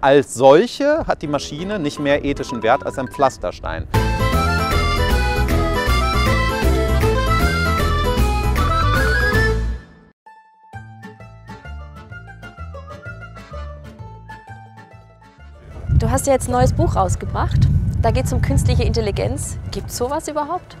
Als solche hat die Maschine nicht mehr ethischen Wert als ein Pflasterstein. Du hast ja jetzt ein neues Buch rausgebracht. Da geht es um künstliche Intelligenz. Gibt es sowas überhaupt?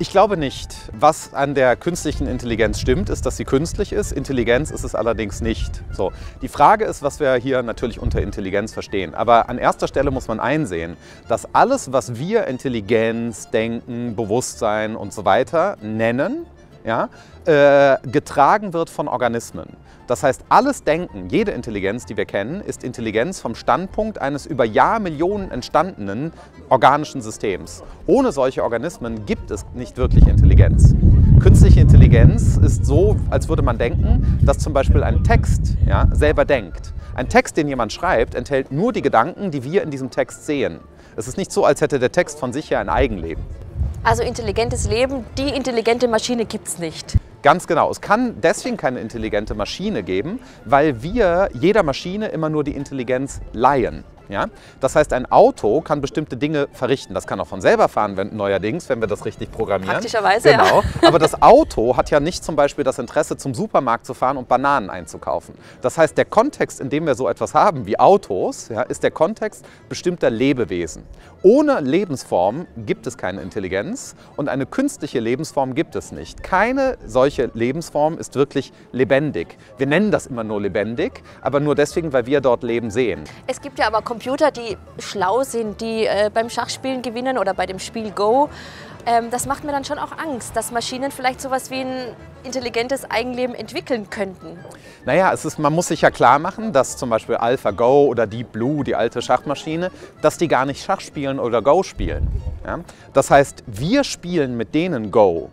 Ich glaube nicht. Was an der künstlichen Intelligenz stimmt, ist, dass sie künstlich ist. Intelligenz ist es allerdings nicht. So. Die Frage ist, was wir hier natürlich unter Intelligenz verstehen. Aber an erster Stelle muss man einsehen, dass alles, was wir Intelligenz, Denken, Bewusstsein und so weiter nennen, ja, äh, getragen wird von Organismen. Das heißt, alles Denken, jede Intelligenz, die wir kennen, ist Intelligenz vom Standpunkt eines über Jahrmillionen entstandenen organischen Systems. Ohne solche Organismen gibt es nicht wirklich Intelligenz. Künstliche Intelligenz ist so, als würde man denken, dass zum Beispiel ein Text ja, selber denkt. Ein Text, den jemand schreibt, enthält nur die Gedanken, die wir in diesem Text sehen. Es ist nicht so, als hätte der Text von sich her ein Eigenleben. Also intelligentes Leben, die intelligente Maschine gibt es nicht. Ganz genau. Es kann deswegen keine intelligente Maschine geben, weil wir jeder Maschine immer nur die Intelligenz leihen. Ja? Das heißt, ein Auto kann bestimmte Dinge verrichten. Das kann auch von selber fahren, wenn, neuerdings, wenn wir das richtig programmieren. Praktischerweise, genau. ja. Aber das Auto hat ja nicht zum Beispiel das Interesse, zum Supermarkt zu fahren und Bananen einzukaufen. Das heißt, der Kontext, in dem wir so etwas haben wie Autos, ja, ist der Kontext bestimmter Lebewesen. Ohne Lebensform gibt es keine Intelligenz und eine künstliche Lebensform gibt es nicht. Keine solche Lebensform ist wirklich lebendig. Wir nennen das immer nur lebendig, aber nur deswegen, weil wir dort Leben sehen. Es gibt ja aber Computer, die schlau sind, die äh, beim Schachspielen gewinnen oder bei dem Spiel Go. Ähm, das macht mir dann schon auch Angst, dass Maschinen vielleicht so etwas wie ein intelligentes Eigenleben entwickeln könnten. Naja, es ist, man muss sich ja klar machen, dass zum Beispiel AlphaGo oder Deep Blue, die alte Schachmaschine, dass die gar nicht Schach spielen oder Go spielen. Ja? Das heißt, wir spielen mit denen Go.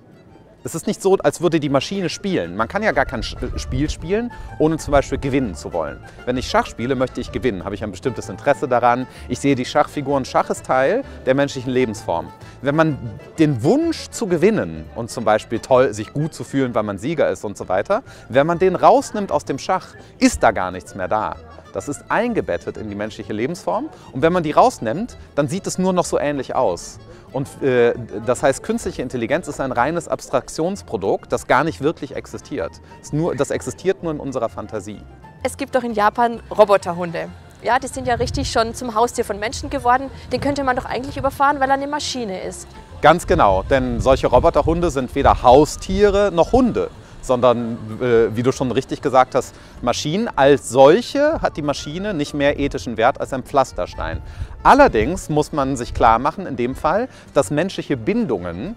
Es ist nicht so, als würde die Maschine spielen. Man kann ja gar kein äh, Spiel spielen, ohne zum Beispiel gewinnen zu wollen. Wenn ich Schach spiele, möchte ich gewinnen. Habe ich ein bestimmtes Interesse daran. Ich sehe die Schachfiguren. Schach ist Teil der menschlichen Lebensform. Wenn man den Wunsch zu gewinnen und zum Beispiel toll, sich gut zu fühlen, weil man Sieger ist und so weiter, wenn man den rausnimmt aus dem Schach, ist da gar nichts mehr da. Das ist eingebettet in die menschliche Lebensform. Und wenn man die rausnimmt, dann sieht es nur noch so ähnlich aus. Und äh, das heißt, künstliche Intelligenz ist ein reines Abstraktionsprodukt, das gar nicht wirklich existiert. Das, nur, das existiert nur in unserer Fantasie. Es gibt doch in Japan Roboterhunde. Ja, die sind ja richtig schon zum Haustier von Menschen geworden. Den könnte man doch eigentlich überfahren, weil er eine Maschine ist. Ganz genau, denn solche Roboterhunde sind weder Haustiere noch Hunde sondern äh, wie du schon richtig gesagt hast, Maschinen als solche hat die Maschine nicht mehr ethischen Wert als ein Pflasterstein. Allerdings muss man sich klar machen in dem Fall, dass menschliche Bindungen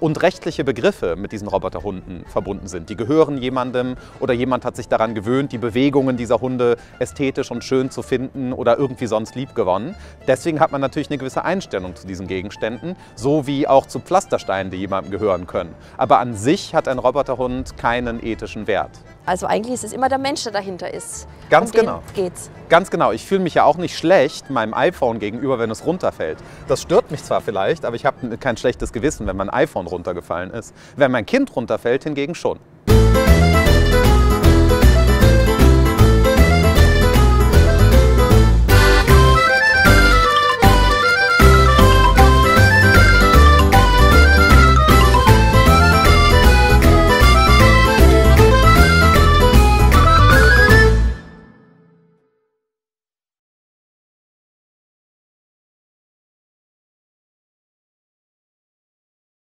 und rechtliche Begriffe mit diesen Roboterhunden verbunden sind. Die gehören jemandem oder jemand hat sich daran gewöhnt, die Bewegungen dieser Hunde ästhetisch und schön zu finden oder irgendwie sonst lieb gewonnen. Deswegen hat man natürlich eine gewisse Einstellung zu diesen Gegenständen, so wie auch zu Pflastersteinen, die jemandem gehören können. Aber an sich hat ein Roboterhund keinen ethischen Wert. Also eigentlich ist es immer der Mensch, der dahinter ist. Ganz um genau. geht's. Ganz genau. Ich fühle mich ja auch nicht schlecht meinem iPhone gegenüber, wenn es runterfällt. Das stört mich zwar vielleicht, aber ich habe kein schlechtes Gewissen, wenn mein iPhone runtergefallen ist. Wenn mein Kind runterfällt, hingegen schon.